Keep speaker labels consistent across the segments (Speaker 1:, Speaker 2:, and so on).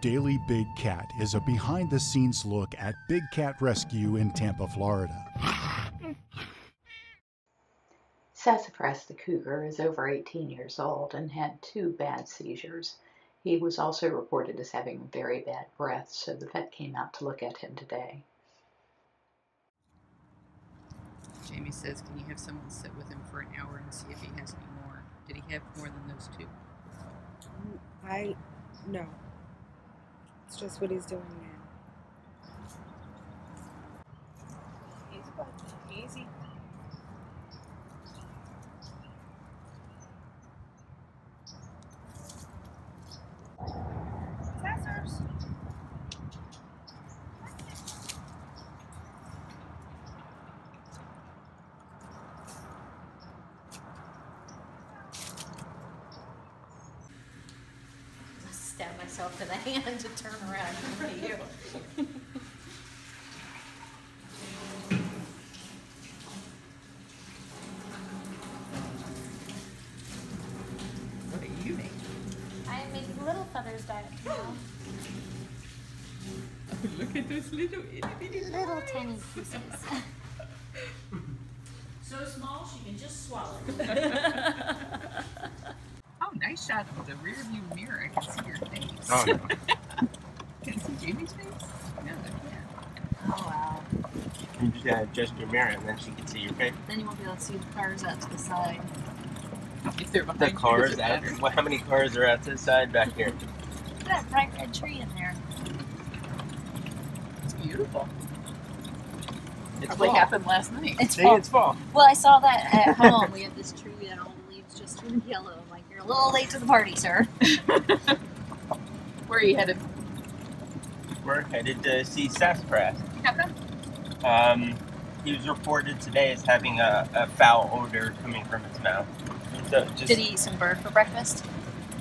Speaker 1: Daily Big Cat is a behind the scenes look at Big Cat Rescue in Tampa, Florida.
Speaker 2: Sassyfrass the cougar is over 18 years old and had two bad seizures. He was also reported as having very bad breath, so the vet came out to look at him today.
Speaker 3: Jamie says, can you have someone sit with him for an hour and see if he has any more? Did he have more than those two?
Speaker 4: I no. It's just what he's doing now. Easy, bud. Easy.
Speaker 5: I stabbed myself in the hand to turn around and look at you.
Speaker 3: What are you making?
Speaker 5: I am making little feathers diet tomorrow.
Speaker 3: Look at those little itty bitty
Speaker 5: Little tiny pieces.
Speaker 6: So small she can just swallow.
Speaker 3: Oh, nice shot of the rear view mirror. I can see your face.
Speaker 7: Oh, no.
Speaker 3: Can I see Jamie's face? No, I can't.
Speaker 5: Oh wow.
Speaker 7: You just uh, gotta adjust your mirror and then she can see your face.
Speaker 5: Then you won't be able to see the cars out to the side.
Speaker 3: If they're behind
Speaker 7: The cars
Speaker 3: it
Speaker 7: out. Well, how many cars are out to the side back here?
Speaker 5: Look at that bright red tree in there.
Speaker 3: It's beautiful.
Speaker 7: It's
Speaker 3: Probably
Speaker 7: fall.
Speaker 3: happened last night.
Speaker 5: It's fall.
Speaker 7: it's fall.
Speaker 5: Well, I saw that at home. We have this tree that all the leaves just turned yellow. I'm like, you're a little late to the party, sir.
Speaker 3: Where are you headed?
Speaker 7: We're headed to see Sassyfrass.
Speaker 3: You?
Speaker 7: Um, he was reported today as having a, a foul odor coming from his mouth. So just
Speaker 5: Did he eat some bird for breakfast?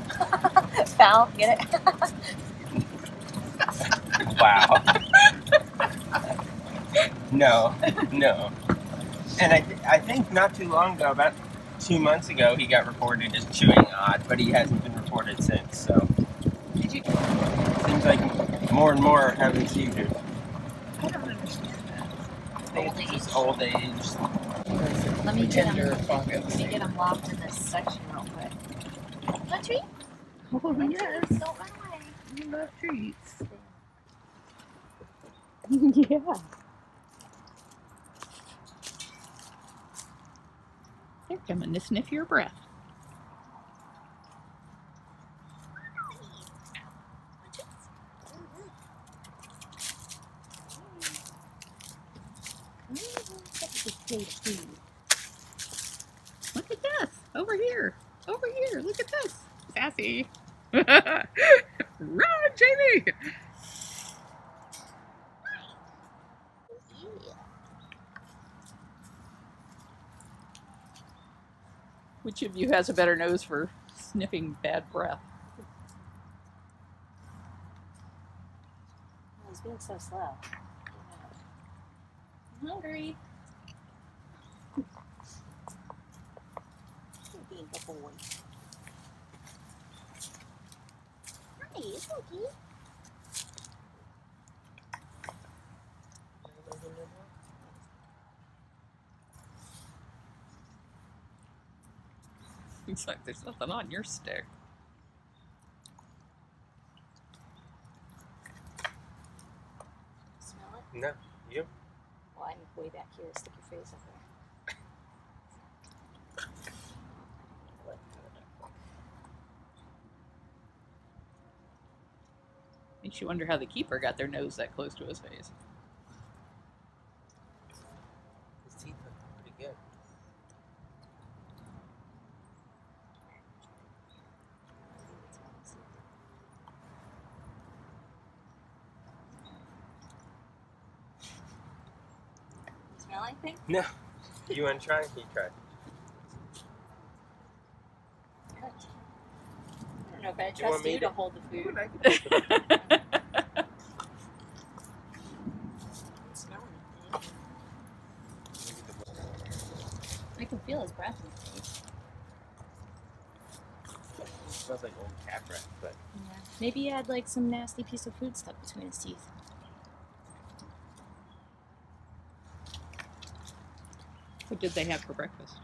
Speaker 5: Foul, get it?
Speaker 7: wow. no, no. And I, th- I think not too long ago, about two months ago, he got reported as chewing odd, but he hasn't been reported since. So
Speaker 3: Did you?
Speaker 7: seems like more and more are having seizures.
Speaker 3: I don't understand that.
Speaker 7: I think it's just old age.
Speaker 5: Let me get
Speaker 3: Gender
Speaker 5: him. Let me get him locked in this section real quick. What tree?
Speaker 3: Oh,
Speaker 5: What
Speaker 3: yes.
Speaker 5: tree? Don't run away.
Speaker 3: You love treats.
Speaker 4: yeah.
Speaker 3: They're coming to sniff your breath. Look at this. Over here. Over here. Look at this. Sassy. Run, Jamie. Which of you has a better nose for sniffing bad breath?
Speaker 5: Oh, he's being so slow. I'm hungry. You're being a boy. Hi, it's okay.
Speaker 3: It's like there's nothing on your stick.
Speaker 5: Smell it?
Speaker 7: No, you.
Speaker 5: Well, I'm way back here. Stick your face up there.
Speaker 3: Makes you wonder how the keeper got their nose that close to his face.
Speaker 5: Smell anything?
Speaker 7: No. You want to try? You try.
Speaker 5: Good. I don't know if I
Speaker 7: You want
Speaker 5: trust
Speaker 7: me
Speaker 5: you
Speaker 7: to-
Speaker 5: to hold the food. Smell anything. I can feel his breath in his face.
Speaker 7: smells like old cat cat breath, but
Speaker 5: Yeah. Maybe he had like some nasty piece of food stuck between his teeth.
Speaker 3: What did they have for breakfast?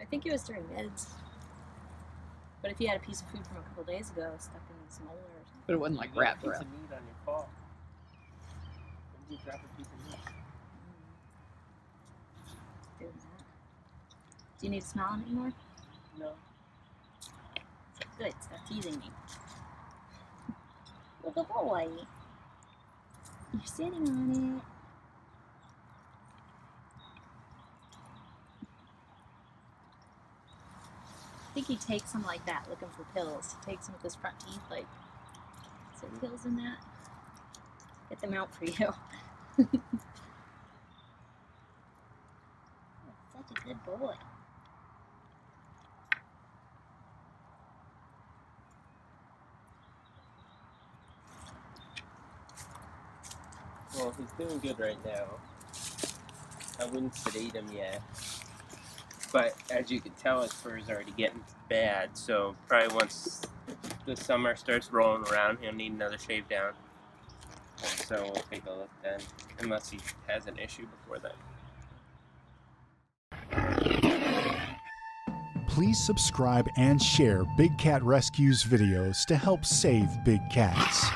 Speaker 5: I think it was during meds. But if you had a piece of food from a couple days ago stuck in his molar or something.
Speaker 3: But it wasn't like
Speaker 7: You got a
Speaker 3: rat breath.
Speaker 7: of meat on your paw. When did you drop a piece of meat?
Speaker 5: Mm. Doing that. Do you need to smell smile anymore?
Speaker 7: No.
Speaker 5: Good, stop teasing me. Little boy. You're sitting on it. I think he takes them like that, looking for pills. He takes them with his front teeth, like, is there pills in that? Get them out for you. Such a good boy.
Speaker 7: Well, he's doing good right now. I wouldn't sedate him yet. But as you can tell, his fur is already getting bad. So probably once the summer starts rolling around, he'll need another shave down. And so we'll take a look then, unless he has an issue before then.
Speaker 1: Please subscribe and share Big Cat Rescue's videos to help save big cats.